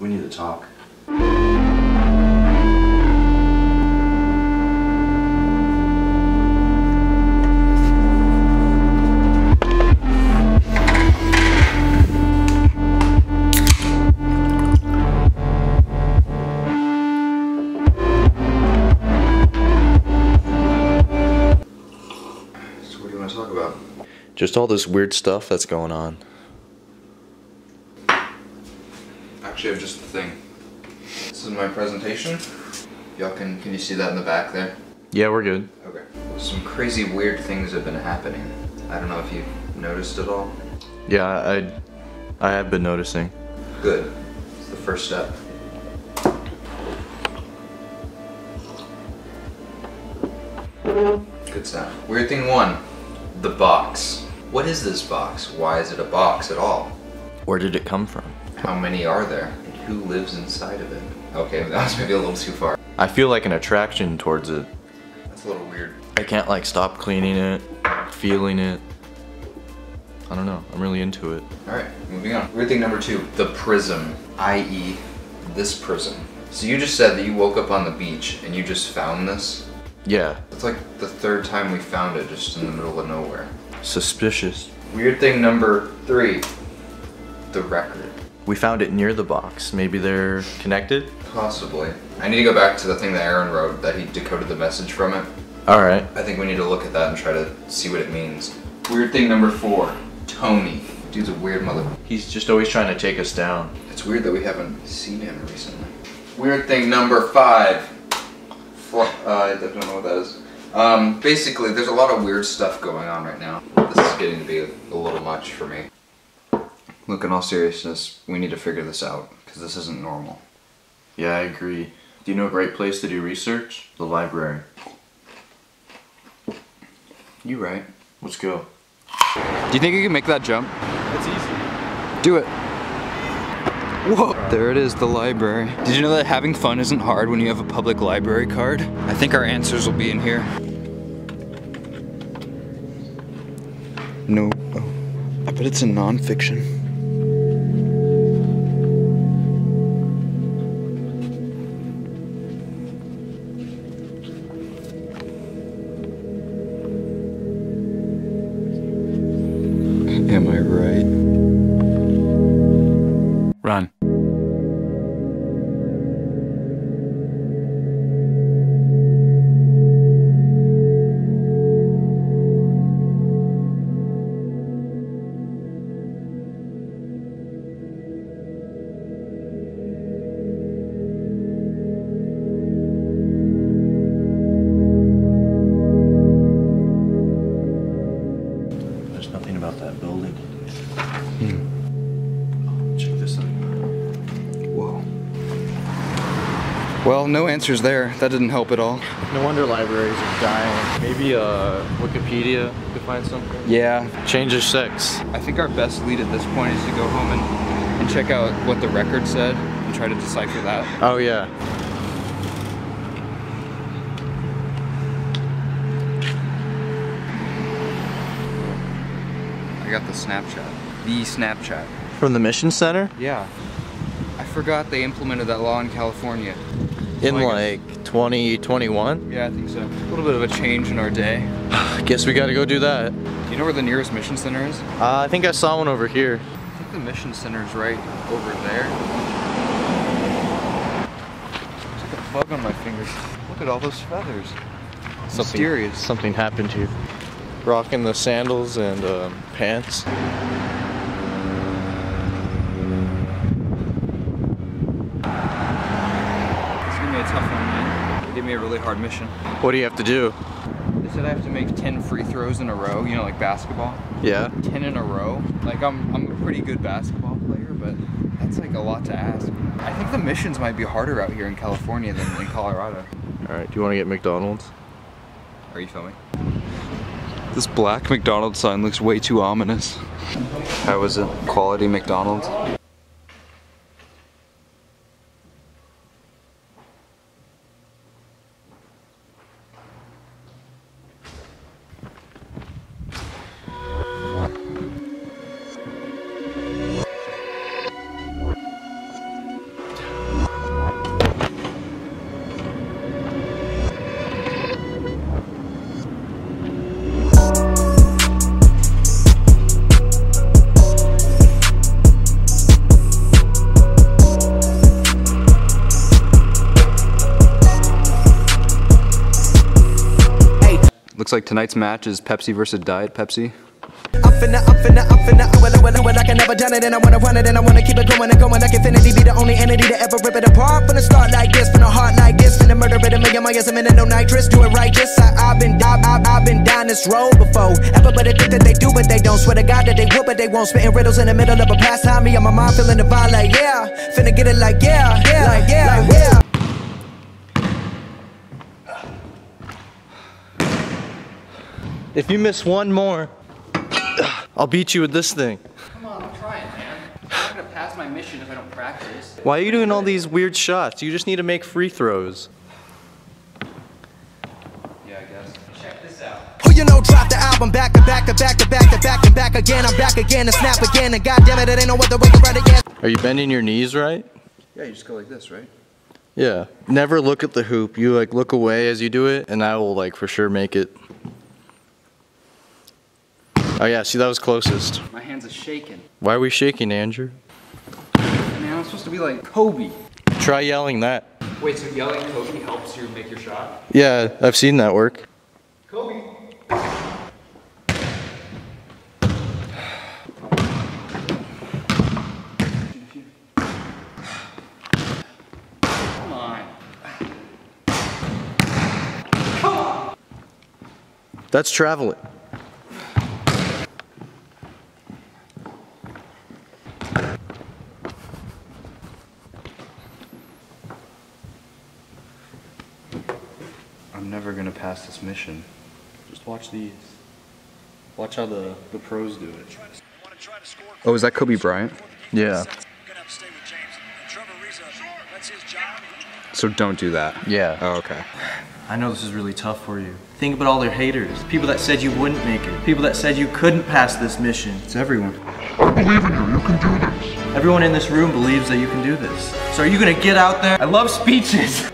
We need to talk. So what do you want to talk about? Just all this weird stuff that's going on. Actually, have just the thing. This is my presentation. Y'all can can you see that in the back there? Yeah, we're good. Okay. Some crazy weird things have been happening. I don't know if you've noticed at all. Yeah, I I have been noticing. Good. It's the first step. Good stuff. Weird thing one. The box. What is this box? Why is it a box at all? Where did it come from? How many are there? And who lives inside of it? Okay, that was maybe a little too far. I feel like an attraction towards it. That's a little weird. I can't like stop cleaning it, feeling it. I don't know. I'm really into it. Alright, moving on. Weird thing number two. The prism. I.e., this prism. So you just said that you woke up on the beach and you just found this? Yeah, It's like the third time we found it just in the middle of nowhere. suspicious. Weird thing number three. The record. We found it near the box. Maybe they're connected? Possibly. I need to go back to the thing that Aaron wrote that he decoded the message from it. Alright. I think we need to look at that and try to see what it means. Weird thing number four. Tony. Dude's a weird mother. He's just always trying to take us down. It's weird that we haven't seen him recently. Weird thing number five. Uh, I don't know what that is. Um, basically, there's a lot of weird stuff going on right now. This is getting to be a, a little much for me. Look, in all seriousness, we need to figure this out because this isn't normal. Yeah, I agree. Do you know a great place to do research? The library. You right. Let's go. Do you think you can make that jump? It's easy. Do it. Whoa! There it is, the library. Did you know that having fun isn't hard when you have a public library card? I think our answers will be in here. No. Oh. I bet it's in nonfiction. About that building. Oh, check this out. Whoa. Well, no answers there. That didn't help at all. No wonder libraries are dying. Maybe uh, Wikipedia could find something. Yeah. Change of sex. I think our best lead at this point is to go home and, and check out what the record said and try to decipher that. Oh yeah. Got the Snapchat. The Snapchat. From the mission center Yeah. I forgot they implemented that law in California. in Like- like 2021. Yeah, I think so. A little bit of a change in our day. Guess we got to go do that. Do you know where the nearest mission center is? Uh, I think I saw one over here. I think the mission center is right over there. There's like a bug on my fingers. Look at all those feathers. Something, Mysterious. Something happened to you. Rocking the sandals and um, pants. It's gonna be a tough one, man. They gave me a really hard mission. What do you have to do? They said I have to make 10 free throws in a row, you know, like basketball. Yeah. 10 in a row. Like, I'm, I'm a pretty good basketball player, but that's like a lot to ask. I think the missions might be harder out here in California than in Colorado. All right. Do you want to get McDonald's? Are you filming? This black McDonald's sign looks way too ominous. How was it? Quality McDonald's? Like tonight's match is Pepsi versus Diet Pepsi. Do it, do it, do it like I never done it, and I wanna run it, and I wanna keep it going and going like infinity. Be the only entity to ever rip it apart. From the start like this, from the heart like this, finna murder it a million miles a minute, no nitrous. Do it righteous. I, I've been, I, I, I've been down this road before. Everybody think that they do, but they don't. Swear to God that they but they won't. Spitting riddles in the middle of a pastime. Me my mind feeling like yeah, finna get it like yeah, yeah, like yeah, like yeah. If you miss one more, I'll beat you with this thing. Come on, I'm trying, man. I'm not gonna pass my mission if I don't practice. Why are you doing all these weird shots? You just need to make free throws. Yeah, I guess. Check this out. Who you know drop the album back to back to back to back to back to back again. I'm back again and snap again. And goddamn it, it ain't no other way to run again. Are you bending your knees right? Yeah, you just go like this, right? Yeah. Never look at the hoop. You like look away as you do it, and I will like for sure make it. Oh yeah, see that was closest. My hands are shaking. Why are we shaking, Andrew? Man, I'm supposed to be like Kobe. Try yelling that. Wait, so yelling Kobe helps you make your shot? Yeah, I've seen that work. Kobe. Come on. That's traveling. I'm never gonna pass this mission. Just watch these. Watch how the, the pros do it. Oh, is that Kobe Bryant? Yeah. So don't do that. Yeah. Oh, okay. I know this is really tough for you. Think about all their haters. People that said you wouldn't make it. People that said you couldn't pass this mission. It's everyone. I believe in you. You can do this. Everyone in this room believes that you can do this. So are you gonna get out there? I love speeches.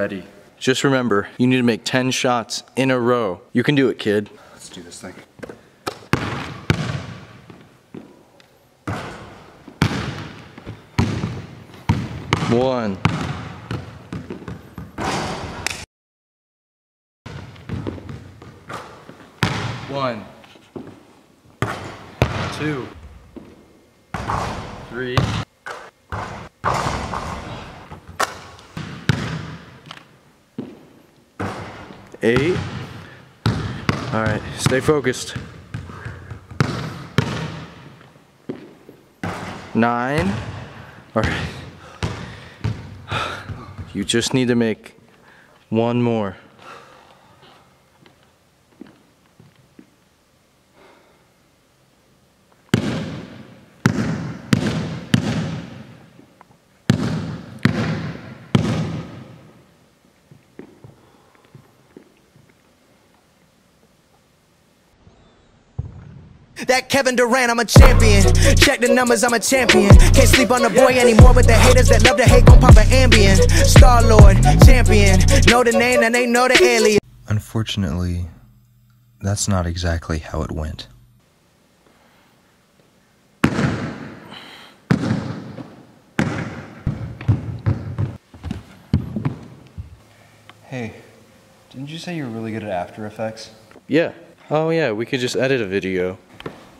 ready. Just remember, you need to make 10 shots in a row. You can do it, kid. Let's do this thing. One. One. Two. Three. Eight. All right, stay focused. Nine. All right. You just need to make one more. That Kevin Durant, I'm a champion. Check the numbers, I'm a champion. Can't sleep on the boy anymore, but the haters that love to hate gon' pop an Ambien. Star Lord, champion. Know the name and they know the alien. Unfortunately, that's not exactly how it went. Hey, didn't you say you were really good at After Effects? Yeah. Oh yeah, we could just edit a video.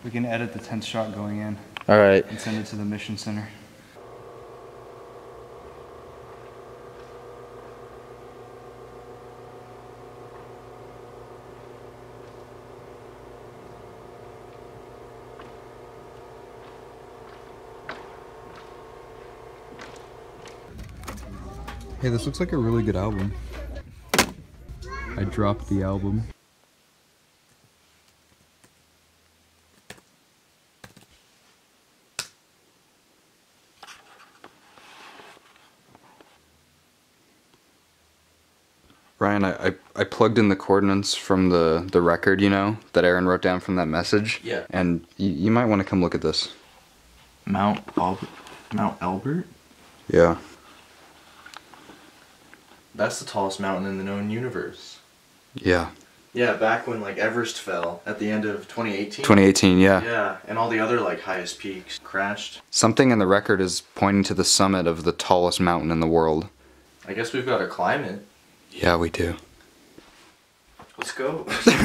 We can edit the 10th shot going in All right. and send it to the mission center. Hey, this looks like a really good album. I dropped the album. Ryan, I, I, I plugged in the coordinates from the, the record, you know, that Aaron wrote down from that message. Yeah. And you, you might want to come look at this. Mount Albert. Mount Albert. Yeah. That's the tallest mountain in the known universe. Yeah. Yeah, back when like Everest fell at the end of 2018. 2018, yeah. Yeah, and all the other like highest peaks crashed. Something in the record is pointing to the summit of the tallest mountain in the world. I guess we've got to climb it. Yeah, we do. Let's go.